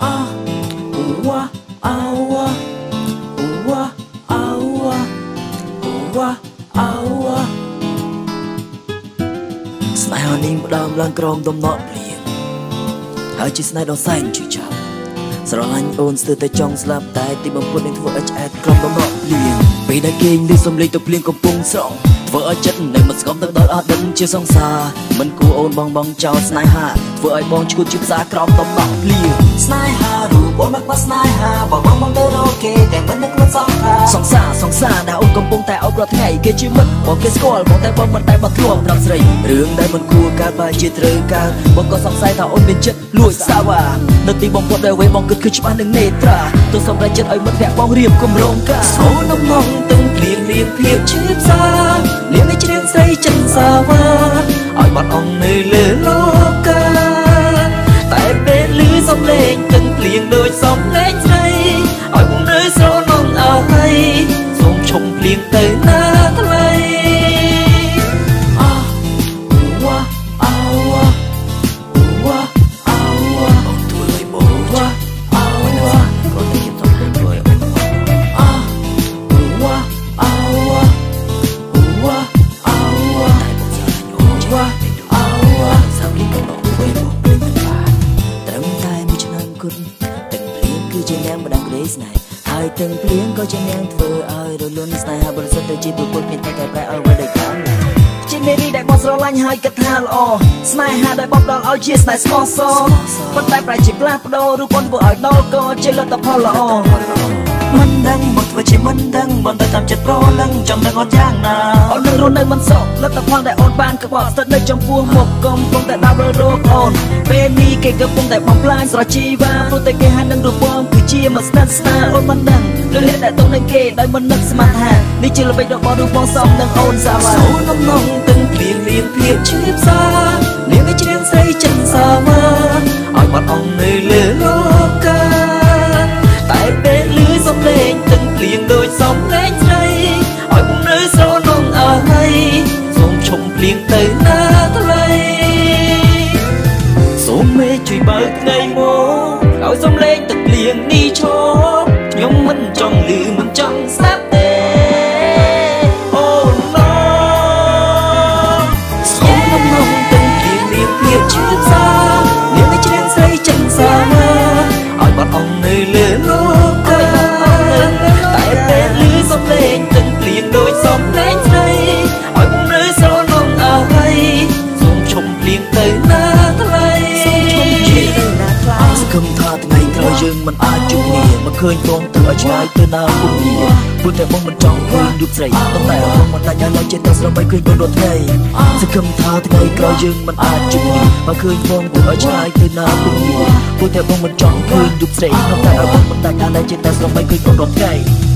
ah wa awa wa awa wa awa ស្នេហានេះផ្ដើមឡើងក្រោមដំណក់ភ្លៀងហើយជាស្នេហ៍ដ៏សែនជឿចាប់ ស្រឡាញ់អូនស្ទើរតែចង់ស្លាប់តែទីបំផុតនឹងធ្វើឲ្យឆ្អែតក្រោមដំណក់ភ្លៀងពេលដែលគេងឮសំឡេងទៅភ្លៀងកំពុងស្រង់ធ្វើឲ្យចិត្តនៅមិនស្គមទៅដល់អត់ដឹងជាសង្សារមិនគួរអូនបងបងចោលស្នេហាធ្វើឲ្យបងឈួតជាផ្សារក្រោមដំណក់ភ្លៀងស្នេហារូបអូនមកមកស្នេហាបងបងបងទៅរកគេតែមិននឹកមិនសង្ខារសង្សារសង្សារ រាល់ថ្ងៃគេជាមិត្តបងគេស្គាល់បងតែបងមិនតែបាត់ធ្លាប់ប្រាប់ស្រីរឿងដែលមិនគួរកើតបើជាត្រូវកើតបងក៏សង្ស័យថាអូនមានចិត្តលួចសាវ៉ានៅទីបំផុតដែលវេបងគិតគឺច្បាស់នឹងនេត្រាទោះសម្រាប់ចិត្តឲ្យមិត្តភក្តិបងរៀបគម្រោងការសូនំងងទាំងភ្លៀងលៀងភាពឈឺផ្សាលៀងឲ្យជ្រៀងស្រីចិនសាវ៉ា ងភ្លៀងក៏ជានាងធ្វើឲ្យរលន់ស្នេហាបរិសុទ្ធទៅជាប្រពន្ធមានតែកែប្រែឲ្យវិលដោយកាមជាមេរីដែលបងស្រឡាញ់ហើយគិតថាល្អស្នេហាដែលបងផ្ដល់ឲ្យជាស្នេហ៍ស្មោះសរប៉ុន្តែប្រែជាផ្លាស់ប្ដូររូបអូនធ្វើឲ្យដល់ក៏ជាលទ្ធផលល្អមិនដឹងមកធ្វើជា មិនដឹងមិនទៅតាមចិត្តប្រលឹងចង់ដឹងអូនយ៉ាងណាអូននឹងរស់នៅមិនសុខលទ្ធផលដែលអូនបានក្បត់ស្ថិតនៅចំពោះមុខកំពុងតែដើររោគអូនពេលនេះគេកំពុងតែបំផ្លាញស្រជីវ៉ាព្រោះតែគេហាននឹងរូបបងគឺជាមកស្និទ្ធស្នាលអូនមិនដឹងលឿនតែទុកនឹងគេដោយមិននឹកស្មានថានេះជាល្បិចរបស់រូបបងសំនឹងអូនសាវ៉ាសូននំនងទាំងភ្លៀងលៀងភាពឈឺផ្សាលៀងឲ្យជ្រៀងស្រីចិនសាវ៉ាឲ្យបាត់អង្គនៅលើលោកា ណាថ្លៃសូមមេជួយបើកថ្ងៃមកឲ្យសំឡេងទឹកភ្លៀងនេះឈប់ខ្ញុំមិនចង់ឮមិនចង់ស្ដាប់ ថ្លៃសង្ឃឹមថាថ្ងៃក្រោយយើងមិនអាចជួបគ្នាមកឃើញបងទៅឲ្យឆ្ងាយទៅណាពុំនេះព្រោះតែបងមិនចង់ឃើញរូបស្រីប៉ុន្តែបងមិនដាច់ឲ្យចិត្តទៅស្របីឃើញបងរត់ថ្ងៃសង្ឃឹមថាថ្ងៃក្រោយយើងមិនអាចជួបគ្នាមកឃើញបងទៅឲ្យឆ្ងាយទៅណាពុំនេះព្រោះតែបងមិនចង់ឃើញរូបស្រីប៉ុន្តែបងមិនដាច់ឲ្យចិត្តទៅស្របីឃើញបងរត់ថ្ងៃ